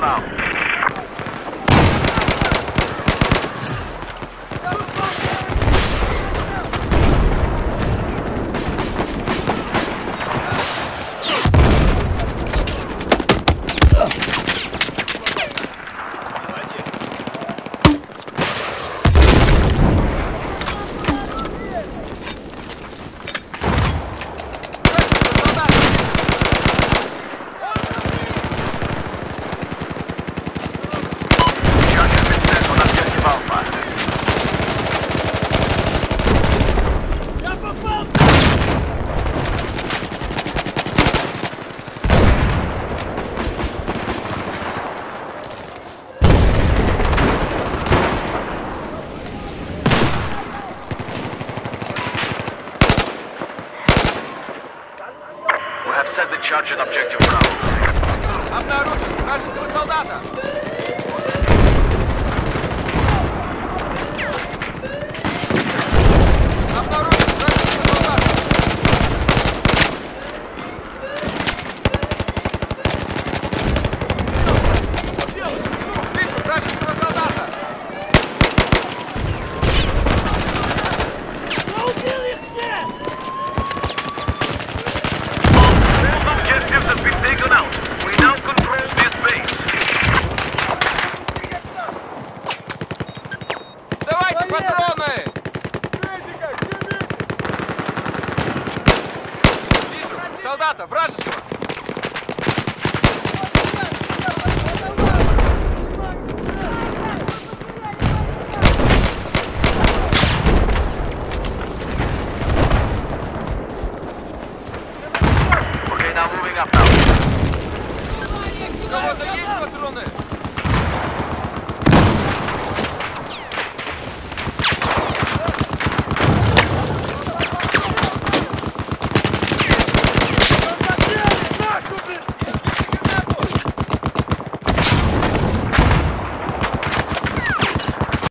inbound. set the charge and objective round. Обнаружили вражеского солдата! Солдата! Вражеского! Okay, now moving up now. У кого-то есть патроны?